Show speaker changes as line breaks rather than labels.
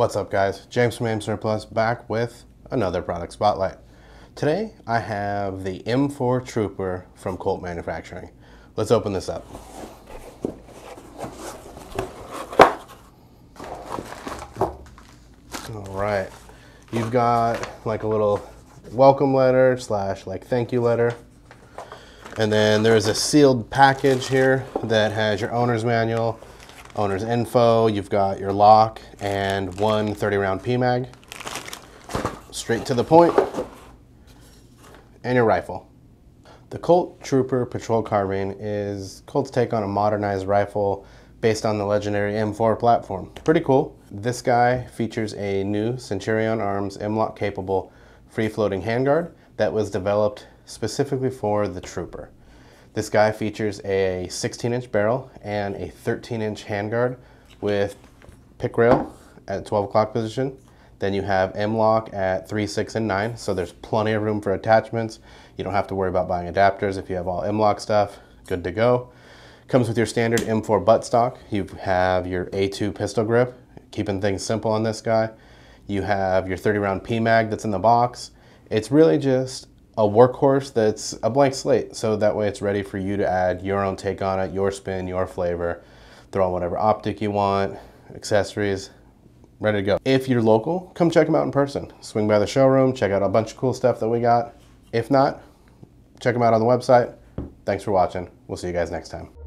What's up guys? James from Aim Surplus back with another product spotlight. Today I have the M4 Trooper from Colt Manufacturing. Let's open this up. All right, you've got like a little welcome letter slash like thank you letter. And then there's a sealed package here that has your owner's manual, owner's info, you've got your lock and one 30 round PMAG. Straight to the point, and your rifle. The Colt Trooper Patrol Carbine is Colt's take on a modernized rifle based on the legendary M4 platform. Pretty cool. This guy features a new Centurion Arms M-LOK capable free-floating handguard that was developed specifically for the Trooper. This guy features a 16 inch barrel and a 13 inch handguard with pic rail at 12 o'clock position. Then you have M-LOK at 3, 6, and 9, so there's plenty of room for attachments. You don't have to worry about buying adapters if you have all M-LOK stuff, good to go. Comes with your standard M4 buttstock. You have your A2 pistol grip, keeping things simple on this guy. You have your 30 round PMAG that's in the box. It's really just a workhorse that's a blank slate. So that way it's ready for you to add your own take on it, your spin, your flavor. Throw on whatever optic you want, accessories, ready to go. If you're local, come check them out in person. Swing by the showroom, check out a bunch of cool stuff that we got. If not, check them out on the website. Thanks for watching. We'll see you guys next time.